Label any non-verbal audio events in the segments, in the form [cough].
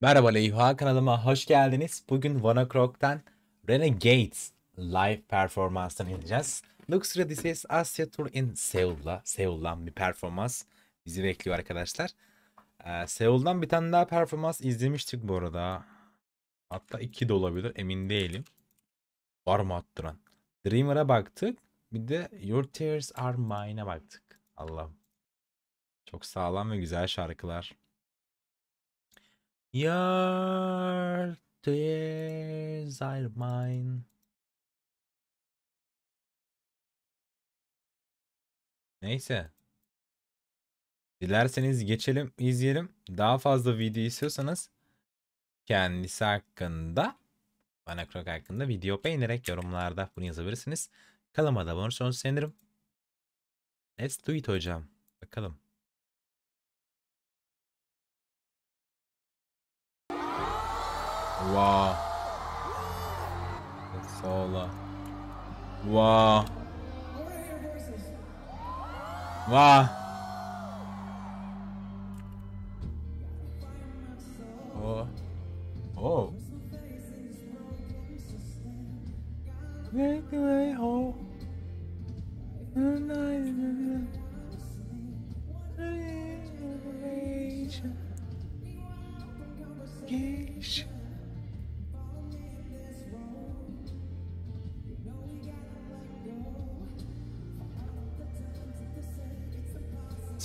Merhaba Leyha kanalıma hoş geldiniz. Bugün Wannacrock'tan Renegades live performanstan ineceğiz. This is Asia Tour in Seul'la, Seul'dan bir performans bizi bekliyor arkadaşlar. Ee, Seul'dan bir tane daha performans izlemiştik bu arada. Hatta iki de olabilir emin değilim. Var mı attıran? Dreamer'a baktık. Bir de Your Tears Are Mine'a baktık. Allah'ım. Çok sağlam ve güzel şarkılar. Your tears are mine. Neyse. Dilerseniz geçelim, izleyelim. Daha fazla video istiyorsanız kendisi hakkında bana Krok hakkında video beğenerek yorumlarda bunu yazabilirsiniz. Kanalıma da abone olursanız sevinirim. Let's do it hocam. Bakalım. Wow. It's Sola. Uh, wow. Wow. Oh. Oh. Make the way oh. home. Sperm.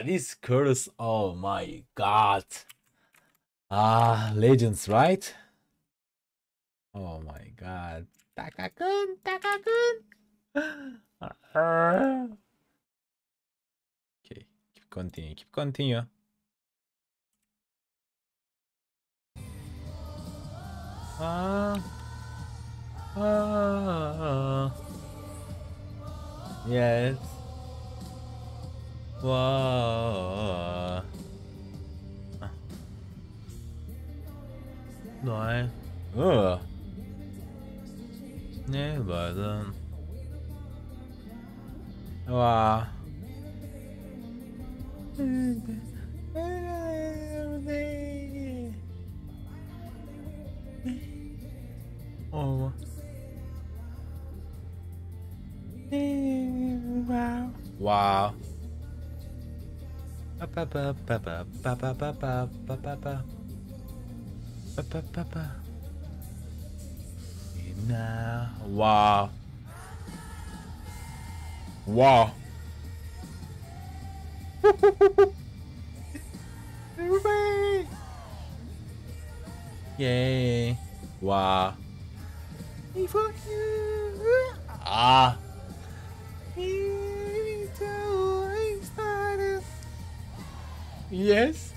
Wow, this chorus, oh my god. Ah, legends, right? Oh my god. Takakun, Takakun. [sighs] okay, keep continue, keep continue. Ah. Ah. Yes. Whoa. Like, ugh. But then. Wow. Now, wow. Wow. Everybody. Yay. Wow. Hey, fuck you. Ah. Yes.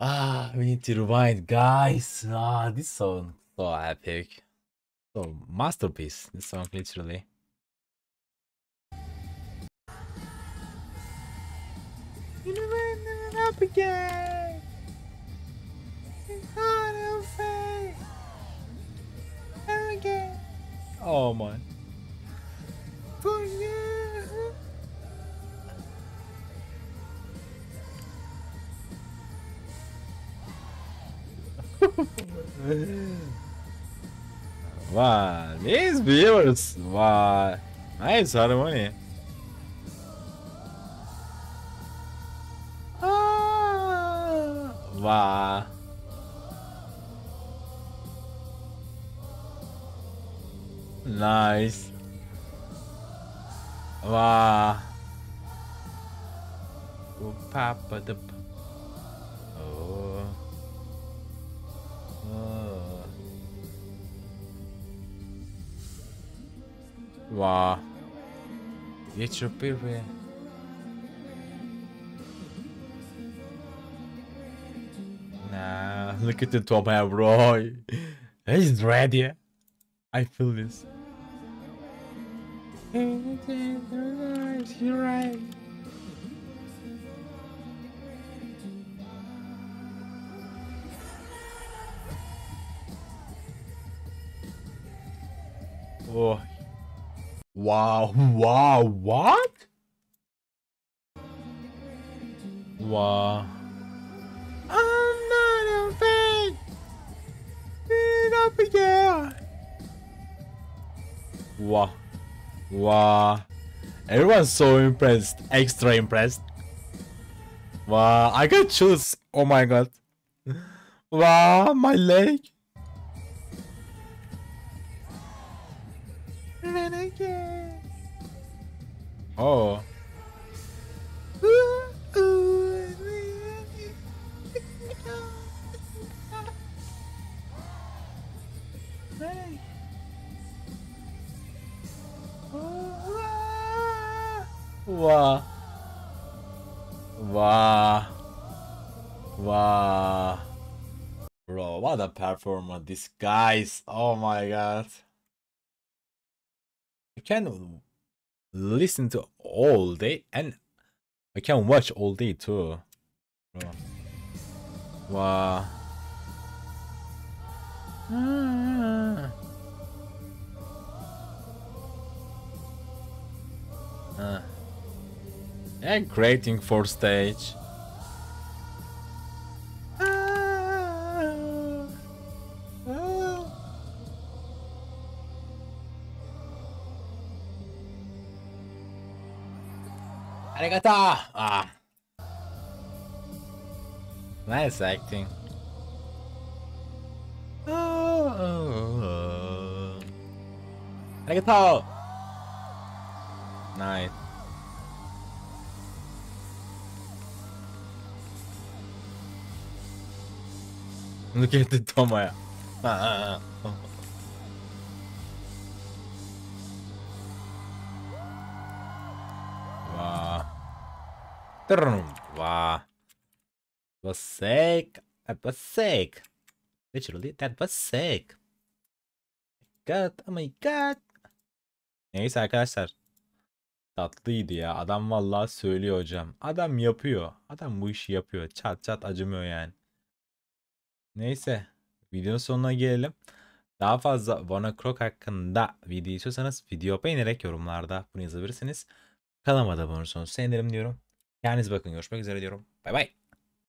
Ah, we need to rewind, guys. Ah, this song so epic, so masterpiece. This song, literally. Up again. Oh my. For you. Vá, Neyiz biliyoruz. Var. Mais harmoni. Var. Nice. o Papa do Wow. Еще первые. Nah, look at the top hat, bro. [laughs] He's ready. I feel this. Oh, Wow. Wow. What? Wow. I'm not a fan. Get up again. Wow. Wow. Everyone's so impressed. Extra impressed. Wow. I can choose. Oh my god. Wow. My leg. Oh. Wow. Wow. Wow. Bro, what a performance. This guys. Oh my god. I can listen to all day and I can watch all day too. Wow. Ah. Ah. And creating for stage. Arigato! Ah. Nice acting. Oh. oh, oh. Arigato! Nice. Look at the. Trum. Wow. Was sick. That was sick. Literally, that was sick. God, oh my god. Neyse arkadaşlar. Tatlıydı ya. Adam vallahi söylüyor hocam. Adam yapıyor. Adam bu işi yapıyor. Çat çat acımıyor yani. Neyse. Videonun sonuna gelelim. Daha fazla Wanna Croc hakkında video istiyorsanız video beğenerek yorumlarda bunu yazabilirsiniz. Kanalıma da abone olursanız sevinirim diyorum. Kendinize bakın. Görüşmek üzere diyorum. Bay bay.